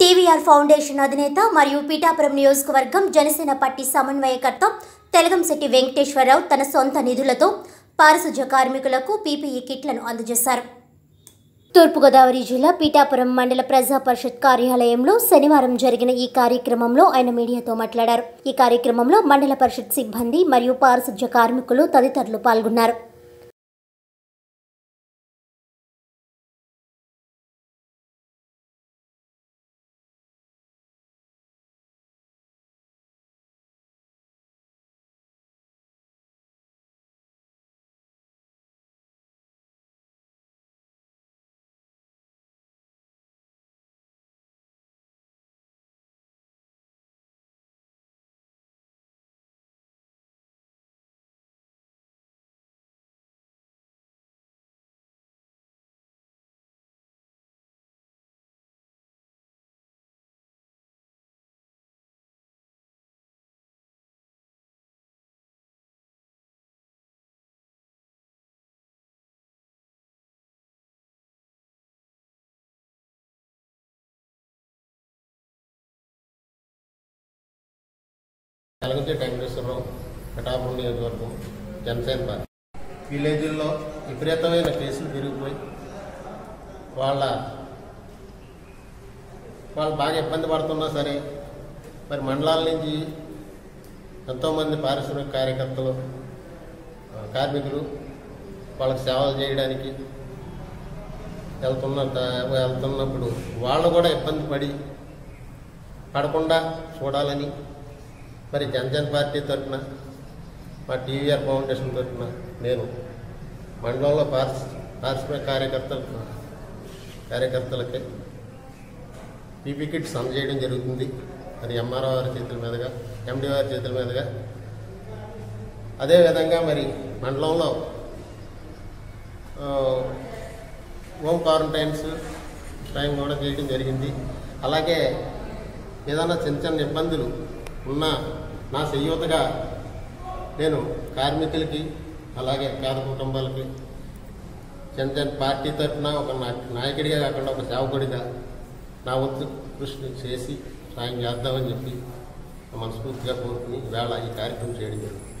TVR foundation అధినేత మరియు పీఠాపురం నియోజకవర్గం జనసేన పార్టీ సమన్వయకర్త తెలగంశెట్టి వెంకటేశ్వరరావు తన సొంత నిధులతో పారిశుధ్య కార్మికులకు పీపీఈ కిట్లను అందజేశారు. తూర్పుగోదావరి జిల్లా పీఠాపురం మండల ప్రజా పరిషత్ కార్యాలయంలో శనివారం జరిగిన ఈ కార్యక్రమంలో ఆయన మీడియాతో మాట్లాడారు. ఈ కార్యక్రమంలో మండల పరిషత్ సిబ్బంది మరియు పారిశుధ్య కార్మికులు తదితరులు పాల్గొన్నారు. కలగంటి వెంకటేశ్వరరావు పిఠాపురం నియోజకవర్గం జనసేన పార్టీ. విలేజ్ల్లో విపరీతమైన కేసులు పెరిగిపోయి వాళ్ళ వాళ్ళు బాగా ఇబ్బంది పడుతున్నా సరే మరి మండలాల నుంచి ఎంతోమంది పారిశ్రామిక కార్యకర్తలు కార్మికులు వాళ్ళకి సేవలు చేయడానికి వెళ్తున్న వెళ్తున్నప్పుడు వాళ్ళు కూడా ఇబ్బంది పడి పడకుండా చూడాలని మరి జనజన పార్టీ తరఫున మా టీవీఆర్ ఫౌండేషన్ తరఫున నేను మండలంలో పారిశ పారిశ్రామిక కార్యకర్తలకు కార్యకర్తలకి పీపీ కిట్స్ అందజేయడం జరుగుతుంది. అది ఎంఆర్ఓ వారి చేతుల మీదుగా ఎండి వారి చేతుల మీదుగా. అదేవిధంగా మరి మండలంలో హోమ్ క్వారంటైన్స్ టైం కూడా చేయడం జరిగింది. అలాగే ఏదైనా చిన్న చిన్న ఇబ్బందులు ఉన్న నా సయ్యూతగా నేను కార్మికులకి అలాగే పేద కుటుంబాలకి చిన్న చిన్న పార్టీ తరఫున ఒక నాయకుడిగా కాకుండా ఒక సేవకుడిగా నా వంతు కృషి చేసి సాయం చేద్దామని చెప్పి మనస్ఫూర్తిగా కోరుకుని వేళ ఈ కార్యక్రమం చేయడం జరిగింది.